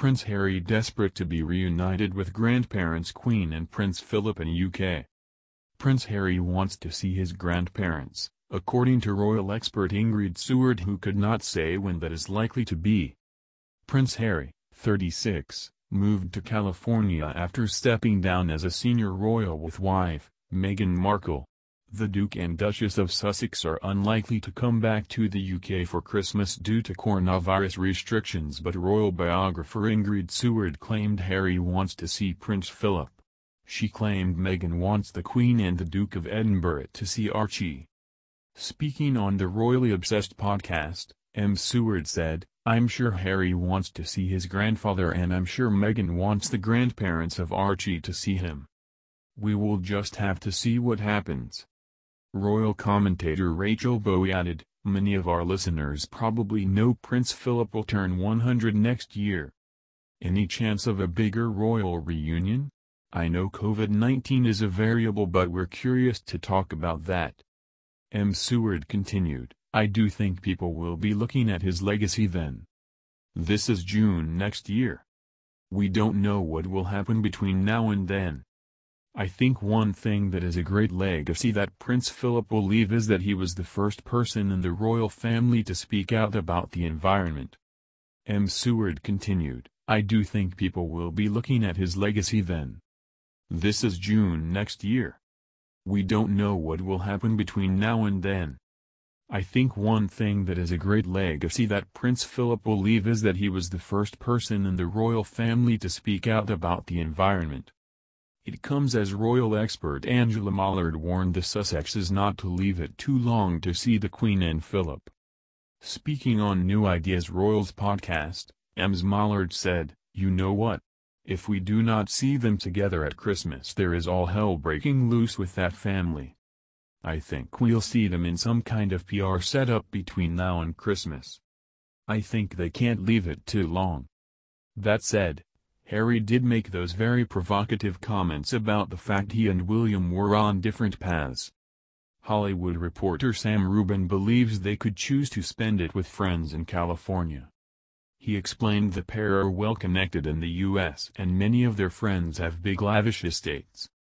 Prince Harry desperate to be reunited with grandparents Queen and Prince Philip in UK. Prince Harry wants to see his grandparents, according to royal expert Ingrid Seward who could not say when that is likely to be. Prince Harry, 36, moved to California after stepping down as a senior royal with wife, Meghan Markle. The Duke and Duchess of Sussex are unlikely to come back to the UK for Christmas due to coronavirus restrictions but royal biographer Ingrid Seward claimed Harry wants to see Prince Philip. She claimed Meghan wants the Queen and the Duke of Edinburgh to see Archie. Speaking on the Royally Obsessed podcast, M. Seward said, I'm sure Harry wants to see his grandfather and I'm sure Meghan wants the grandparents of Archie to see him. We will just have to see what happens. Royal commentator Rachel Bowie added, Many of our listeners probably know Prince Philip will turn 100 next year. Any chance of a bigger royal reunion? I know COVID-19 is a variable but we're curious to talk about that. M. Seward continued, I do think people will be looking at his legacy then. This is June next year. We don't know what will happen between now and then. I think one thing that is a great legacy that Prince Philip will leave is that he was the first person in the royal family to speak out about the environment. M. Seward continued, I do think people will be looking at his legacy then. This is June next year. We don't know what will happen between now and then. I think one thing that is a great legacy that Prince Philip will leave is that he was the first person in the royal family to speak out about the environment. It comes as royal expert Angela Mollard warned the Sussexes not to leave it too long to see the Queen and Philip. Speaking on New Ideas Royals podcast, Ems Mollard said, You know what? If we do not see them together at Christmas there is all hell breaking loose with that family. I think we'll see them in some kind of PR setup between now and Christmas. I think they can't leave it too long. That said, Harry did make those very provocative comments about the fact he and William were on different paths. Hollywood reporter Sam Rubin believes they could choose to spend it with friends in California. He explained the pair are well connected in the U.S. and many of their friends have big lavish estates.